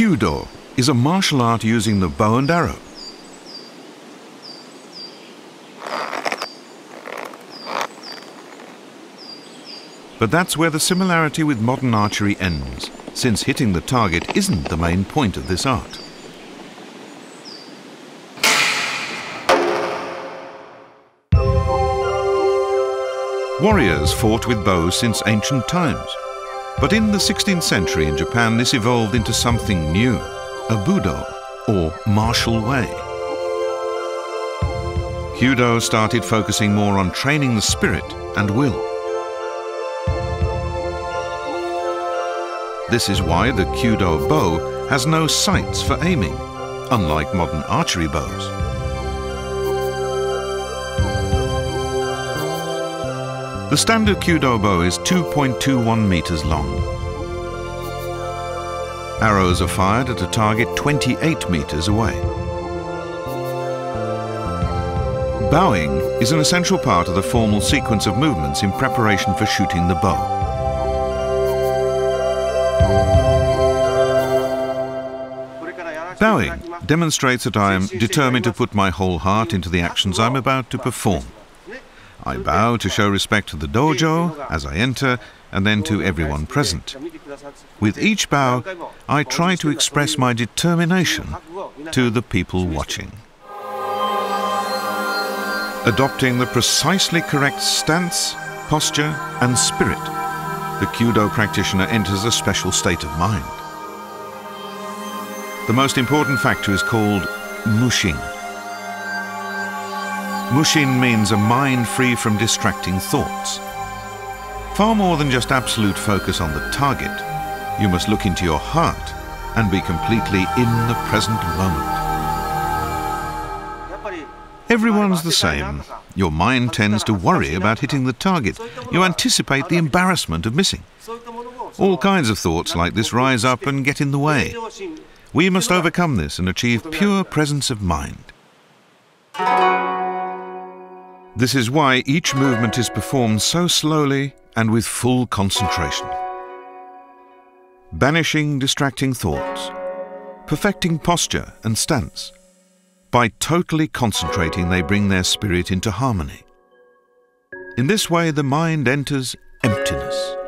Kyudo is a martial art using the bow and arrow. But that's where the similarity with modern archery ends, since hitting the target isn't the main point of this art. Warriors fought with bows since ancient times. But in the 16th century in Japan, this evolved into something new, a budo, or martial way. Kyudo started focusing more on training the spirit and will. This is why the Kyudo bow has no sights for aiming, unlike modern archery bows. The standard Kyudo bow is 2.21 meters long. Arrows are fired at a target 28 meters away. Bowing is an essential part of the formal sequence of movements in preparation for shooting the bow. Bowing demonstrates that I am determined to put my whole heart into the actions I'm about to perform. I bow to show respect to the dojo as I enter and then to everyone present. With each bow, I try to express my determination to the people watching. Adopting the precisely correct stance, posture and spirit, the Kyudo practitioner enters a special state of mind. The most important factor is called mushin. Mushin means a mind free from distracting thoughts. Far more than just absolute focus on the target, you must look into your heart and be completely in the present moment. Everyone's the same. Your mind tends to worry about hitting the target. You anticipate the embarrassment of missing. All kinds of thoughts like this rise up and get in the way. We must overcome this and achieve pure presence of mind. This is why each movement is performed so slowly and with full concentration. Banishing distracting thoughts, perfecting posture and stance. By totally concentrating, they bring their spirit into harmony. In this way, the mind enters emptiness.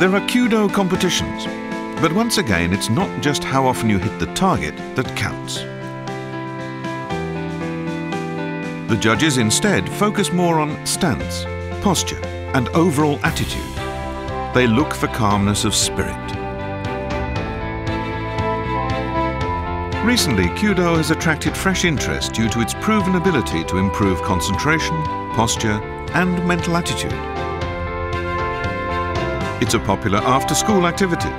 There are Kyudo competitions, but once again it's not just how often you hit the target that counts. The judges instead focus more on stance, posture and overall attitude. They look for calmness of spirit. Recently, Kyudo has attracted fresh interest due to its proven ability to improve concentration, posture and mental attitude. It's a popular after-school activity.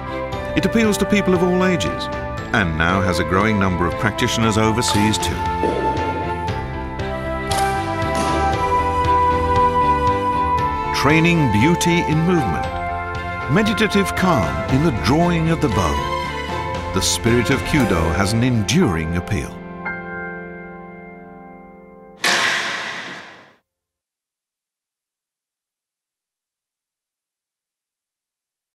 It appeals to people of all ages and now has a growing number of practitioners overseas too. Training beauty in movement, meditative calm in the drawing of the bow. The spirit of Kyudo has an enduring appeal.